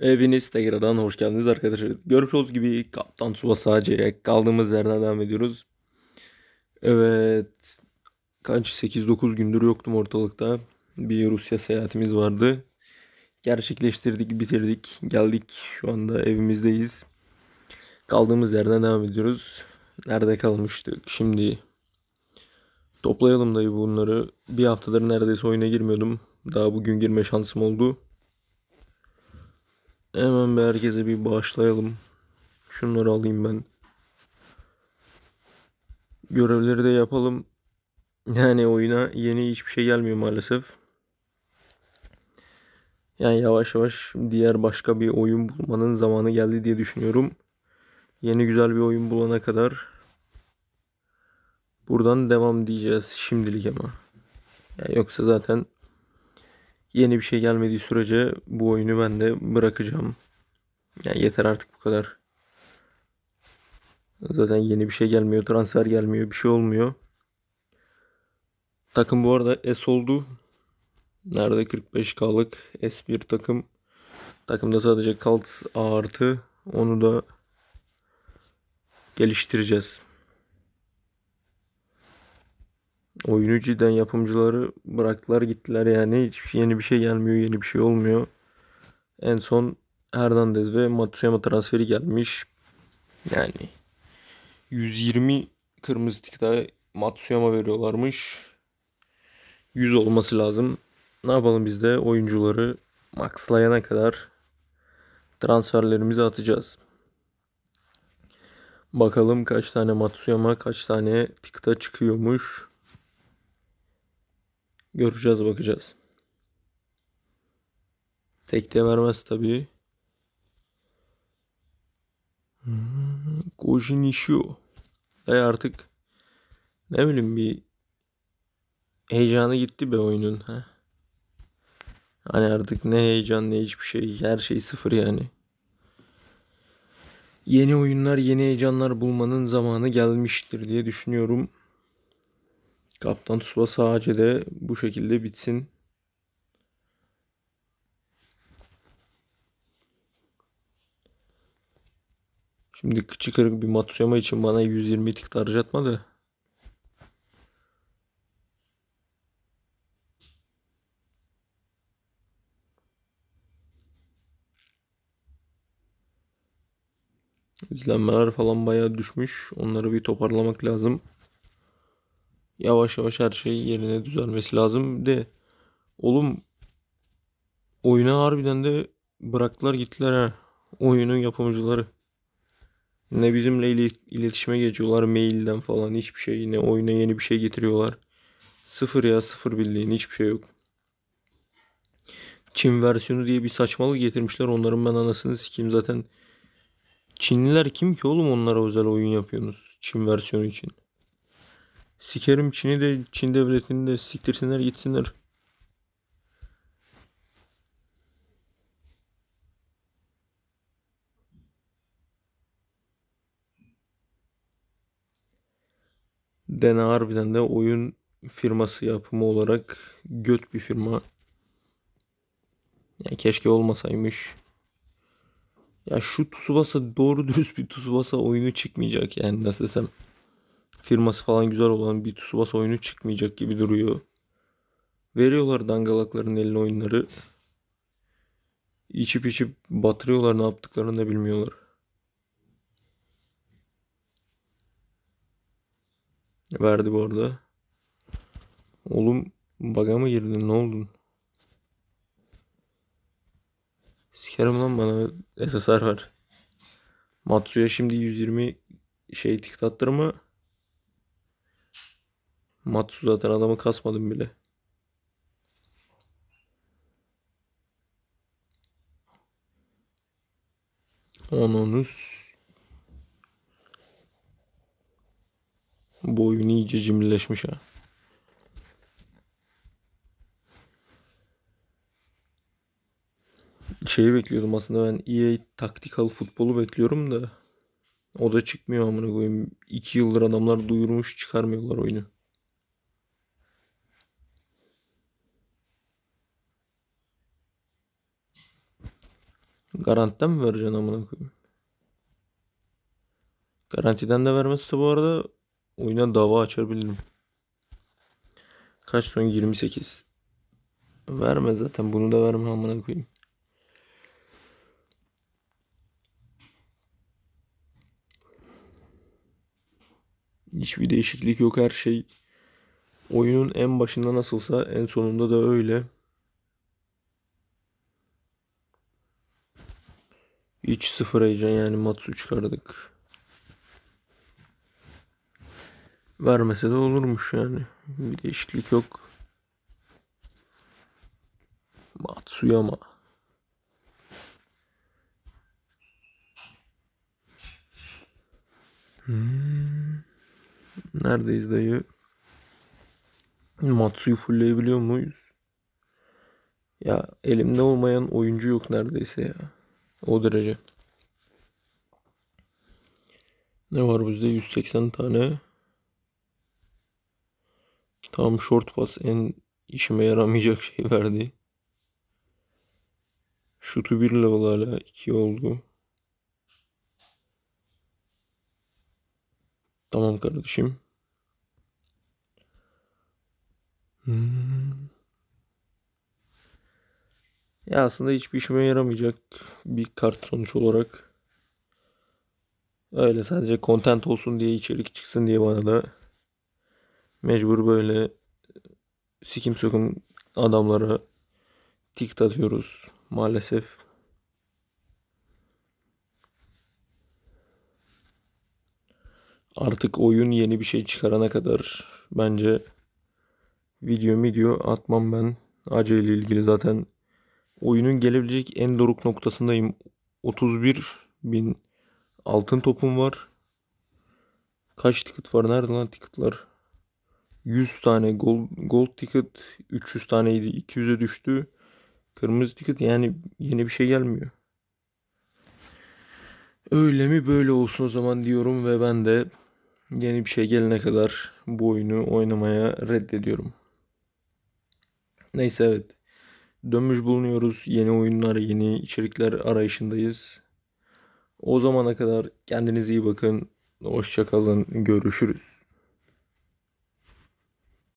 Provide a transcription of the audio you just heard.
Hepiniz tekrardan hoş geldiniz arkadaşlar. Görmüş olduğunuz gibi Kaptan Tsubasa AC'ye kaldığımız yerden devam ediyoruz. Evet. Kaç 8-9 gündür yoktum ortalıkta. Bir Rusya seyahatimiz vardı. Gerçekleştirdik, bitirdik. Geldik. Şu anda evimizdeyiz. Kaldığımız yerden devam ediyoruz. Nerede kalmıştık? Şimdi toplayalım dayı bunları. Bir haftadır neredeyse oyuna girmiyordum. Daha bugün girme şansım oldu. Hemen bir herkese bir bağışlayalım. Şunları alayım ben. Görevleri de yapalım. Yani oyuna yeni hiçbir şey gelmiyor maalesef. Yani yavaş yavaş diğer başka bir oyun bulmanın zamanı geldi diye düşünüyorum. Yeni güzel bir oyun bulana kadar buradan devam diyeceğiz şimdilik ama. Yani yoksa zaten yeni bir şey gelmediği sürece bu oyunu ben de bırakacağım. Yani yeter artık bu kadar. Zaten yeni bir şey gelmiyor, transfer gelmiyor, bir şey olmuyor. Takım bu arada S oldu. Nerede 45K'lık S1 takım. Takımda sadece kalt artı. Onu da geliştireceğiz. Oyunu cidden yapımcıları bıraktılar gittiler yani. Hiç yeni bir şey gelmiyor, yeni bir şey olmuyor. En son Hernandez ve Matsuyama transferi gelmiş. Yani 120 kırmızı tikta Matsuyama veriyorlarmış. 100 olması lazım. Ne yapalım biz de oyuncuları maxlayana kadar transferlerimizi atacağız. Bakalım kaç tane Matsuyama kaç tane tikta çıkıyormuş. Göreceğiz bakacağız. Tekte vermez tabii. Kojin işiyor. Ve artık ne bileyim bir heyecanı gitti be oyunun. Ha? Hani artık ne heyecan ne hiçbir şey. Her şey sıfır yani. Yeni oyunlar, yeni heyecanlar bulmanın zamanı gelmiştir diye düşünüyorum. Kaptan Tsubasa AC de bu şekilde bitsin. Şimdi kıçı kırık bir Matsuyama için bana 120 tik harcatma da. İzlenmeler falan bayağı düşmüş. Onları bir toparlamak lazım. Yavaş yavaş her şey yerine düzelmesi lazım. De oğlum oyuna harbiden de bıraktılar gittiler ha. Oyunun yapımcıları. Ne bizimle iletişime geçiyorlar mailden falan hiçbir şey. Ne oyuna yeni bir şey getiriyorlar. Sıfır ya sıfır bildiğin hiçbir şey yok. Çin versiyonu diye bir saçmalık getirmişler. Onların ben anasını sikeyim zaten. Çinliler kim ki oğlum onlara özel oyun yapıyorsunuz Çin versiyonu için. Sikerim Çin'i de Çin devletini de siktirsinler gitsinler. Dena harbiden de oyun firması yapımı olarak göt bir firma. Yani keşke olmasaymış. Ya şu Tsubasa doğru dürüst bir Tsubasa oyunu çıkmayacak yani nasıl desem. Firması falan güzel olan bir Tsubasa oyunu çıkmayacak gibi duruyor. Veriyorlar dangalakların eline oyunları. İçip içip batırıyorlar ne yaptıklarını da bilmiyorlar. Verdi bu arada. Oğlum baga mı girdin ne oldun? Sikerim lan bana SSR ver. Matsu'ya şimdi 120 şey tiktattır mı? Matsu zaten adamı kasmadım bile. Onunuz Bu oyun iyice cimrileşmiş ha. Şeyi bekliyordum aslında ben EA taktikal futbolu bekliyorum da o da çıkmıyor amına koyayım. 2 yıldır adamlar duyurmuş çıkarmıyorlar oyunu. Garantiden mi vereceksin amına koyayım? Garantiden de vermezse bu arada oyuna dava açabilirim. Kaç son 28. Verme zaten bunu da verme amına koyayım. Hiçbir değişiklik yok her şey. Oyunun en başında nasılsa en sonunda da öyle. Hiç sıfır heyecan yani Matsu çıkardık. Vermese de olurmuş yani. Bir değişiklik yok. Matsuyama. Hmm. Neredeyiz dayı? Matsu'yu fullleyebiliyor muyuz? Ya elimde olmayan oyuncu yok neredeyse ya. O derece. Ne var bizde? 180 tane. Tam short pass en işime yaramayacak şey verdi. Şutu 1 level hala 2 oldu. Tamam kardeşim. Hmm. Ya aslında hiçbir işime yaramayacak bir kart sonuç olarak. Öyle sadece content olsun diye içerik çıksın diye bana da mecbur böyle sikim sokum adamlara tik atıyoruz maalesef. Artık oyun yeni bir şey çıkarana kadar bence video video atmam ben. Ace ile ilgili zaten oyunun gelebilecek en doruk noktasındayım. 31 bin altın topum var. Kaç ticket var? Nerede lan ticketlar? 100 tane gold, gold ticket 300 taneydi 200'e düştü. Kırmızı ticket yani yeni bir şey gelmiyor. Öyle mi böyle olsun o zaman diyorum ve ben de yeni bir şey gelene kadar bu oyunu oynamaya reddediyorum. Neyse evet. Dönmüş bulunuyoruz. Yeni oyunlar, yeni içerikler arayışındayız. O zamana kadar kendinize iyi bakın. Hoşçakalın. Görüşürüz.